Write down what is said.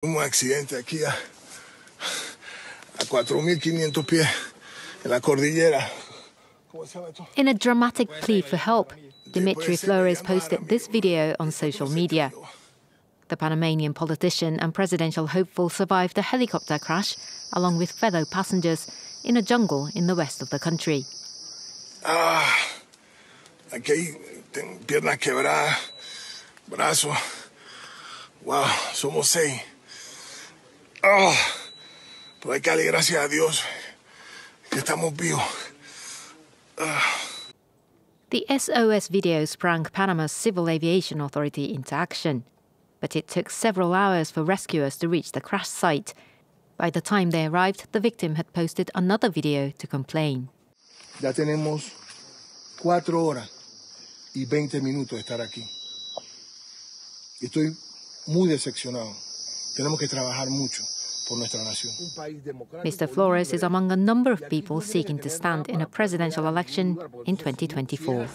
Un accidente aquí a, a 4.500 pies en la cordillera. In a dramatic plea for help, Dimitri Flores posted this video on social media. The Panamanian politician and presidential hopeful survived a helicopter crash along with fellow passengers in a jungle in the west of the country. Ah, aquí hay piernas quebradas, brazos. Wow, somos seis. Ah, pero hay que darle gracias a Dios que estamos vivos. Ah. The SOS video sprang Panama's Civil Aviation Authority into action, but it took several hours for rescuers to reach the crash site. By the time they arrived, the victim had posted another video to complain. Ya tenemos cuatro horas y 20 minutos de estar aquí. Estoy muy decepcionado. Tenemos que trabajar mucho por nuestra nación. Mr. Flores is among a number of people seeking to stand in a presidential election in 2024.